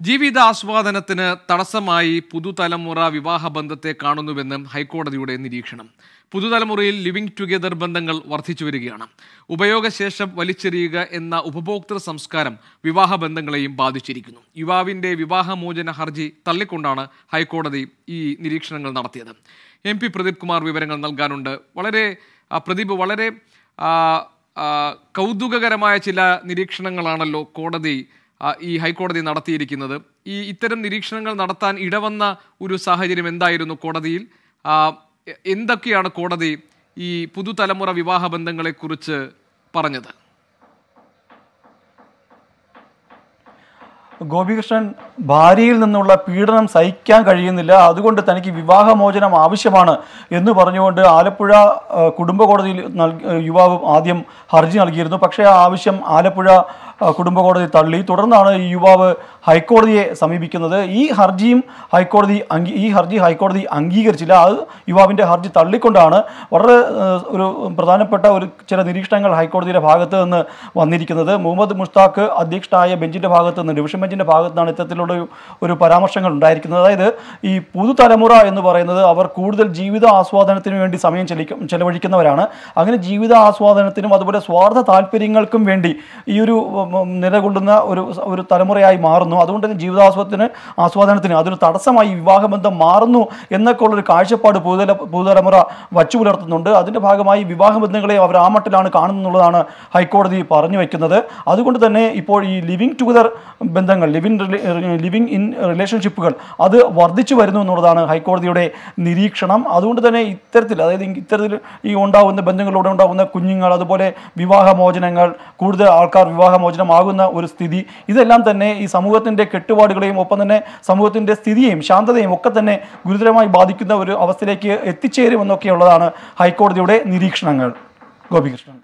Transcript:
ജീവിതാസ്വാദനത്തിന് തടസ്സമായി പുതുതലമുറ വിവാഹബന്ധത്തെ കാണുന്നുവെന്ന് ഹൈക്കോടതിയുടെ നിരീക്ഷണം. പുതുതലമുറയിൽ ലിവിംഗ് ടുഗെദർ ബന്ധങ്ങൾ വർദ്ധിച്ചു വരികയാണ്. ഉപയോഗശേഷം വലിച്ചെറിയുക എന്ന ഉപഭോക്തൃ സംസ്കാരം വിവാഹ ബന്ധങ്ങളെയും ബാധിച്ചിരിക്കുന്നു. യുവാവിന്റെ വിവാഹമോചന ഹർജി തള്ളിക്കൊണ്ടാണ് ഹൈക്കോടതി ഈ നിരീക്ഷണങ്ങൾ നടത്തിയത്. എം പി പ്രദീപ് കുമാർ വിവരങ്ങൾ നൽകാനുണ്ട്. വളരെ പ്രദീപ് വളരെ കൗതുകകരമായ ചില നിരീക്ഷണങ്ങളാണല്ലോ കോടതി ഈ ഹൈക്കോടതി നടത്തിയിരിക്കുന്നത്. ഈ ഇത്തരം നിരീക്ഷണങ്ങൾ നടത്താൻ ഇടവന്ന ഒരു സാഹചര്യം എന്തായിരുന്നു കോടതിയിൽ? എന്തൊക്കെയാണ് കോടതി ഈ പുതുതലമുറ വിവാഹ ബന്ധങ്ങളെക്കുറിച്ച് പറഞ്ഞത്? ഗോപികൃഷ്ണൻ ഭാര്യയിൽ നിന്നുള്ള പീഡനം സഹിക്കാൻ കഴിയുന്നില്ല. അതുകൊണ്ട് തനിക്ക് വിവാഹമോചനം ആവശ്യമാണ് എന്ന് പറഞ്ഞുകൊണ്ട് ആലപ്പുഴ കുടുംബ കോടതിയിൽ യുവാവ് ആദ്യം ഹർജി നൽകിയിരുന്നു. പക്ഷേ ആ ആവശ്യം ആലപ്പുഴ കുടുംബ കോടതി തള്ളി. തുടർന്നാണ് ഈ യുവാവ് ഹൈക്കോടതിയെ സമീപിക്കുന്നത്. ഈ ഹർജിയും ഹൈക്കോടതി ഈ ഹർജി ഹൈക്കോടതി അംഗീകരിച്ചില്ല. അത് യുവാവിന്റെ ഹർജി തള്ളിക്കൊണ്ടാണ്. വളരെ ഒരു പ്രധാനപ്പെട്ട ഒരു ചില നിരീക്ഷണങ്ങൾ ഹൈക്കോടതിയുടെ ഭാഗത്ത് നിന്ന് വന്നിരിക്കുന്നത്. മുഹമ്മദ് മുഷ്താഖ് അധ്യക്ഷനായ ബെഞ്ചിന്റെ ഭാഗത്ത് നിന്ന് ഡിവിഷൻ ബെഞ്ചിന്റെ ഭാഗത്ത് നിന്നാണ് ഇത്തരത്തിലുള്ള ഒരു- പരാമർശങ്ങൾ ഉണ്ടായിരിക്കുന്നത്. അതായത് ഈ പുതുതലമുറ എന്ന് പറയുന്നത് അവർ കൂടുതൽ ജീവിത ആസ്വാദനത്തിന് വേണ്ടി സമയം ചെലിക്കും ചെലവഴിക്കുന്നവരാണ്. അങ്ങനെ ജീവിത ആസ്വാദനത്തിനും അതുപോലെ സ്വാർത്ഥ താല്പര്യങ്ങൾക്കും വേണ്ടി ഈ ഒരു നിലകൊള്ളുന്ന ഒരു ഒരു തലമുറയായി മാറുന്നു. അതുകൊണ്ട് തന്നെ ജീവിതാസ്വാദത്തിന് ആസ്വാദനത്തിന് അതിന് തടസ്സമായി വിവാഹബന്ധം മാറുന്നു എന്നൊക്കെ ഉള്ളൊരു കാഴ്ചപ്പാട് പുതുതല പുതുതലമുറ വച്ചു പുലർത്തുന്നുണ്ട്. അതിന്റെ ഭാഗമായി വിവാഹബന്ധങ്ങളെ അവർ ആ മട്ടിലാണ് കാണുന്നുള്ളതാണ് ഹൈക്കോടതി പറഞ്ഞു വയ്ക്കുന്നത് അതുകൊണ്ട് തന്നെ ഇപ്പോൾ ഈ ലിവിങ് ടുഗദർ ബന്ധങ്ങൾ ലിവിങ് ലിവിങ് ഇൻ റിലേഷൻഷിപ്പുകൾ അത് വർദ്ധിച്ചു വരുന്നു എന്നുള്ളതാണ് ഹൈക്കോടതിയുടെ നിരീക്ഷണം. അതുകൊണ്ട് തന്നെ ഇത്തരത്തിൽ അതായത് ഇത്തരത്തിൽ ഈ ഉണ്ടാകുന്ന ബന്ധങ്ങളിലൂടെ ഉണ്ടാകുന്ന കുഞ്ഞുങ്ങൾ അതുപോലെ വിവാഹമോചനങ്ങൾ കൂടുതൽ ആൾക്കാർ വിവാഹമോചനമാകുന്ന ഒരു സ്ഥിതി ഇതെല്ലാം തന്നെ ഈ സമൂഹത്തിന്റെ കെട്ടുപാടുകളെയും ഒപ്പം തന്നെ സമൂഹത്തിന്റെ സ്ഥിതിയെയും ശാന്തതയും ഒക്കെ തന്നെ ഗുരുതരമായി ബാധിക്കുന്ന ഒരു അവസ്ഥയിലേക്ക് എത്തിച്ചേരുമെന്നൊക്കെയുള്ളതാണ് ഹൈക്കോടതിയുടെ നിരീക്ഷണങ്ങൾ. ഗോപികൃഷ്ണൻ.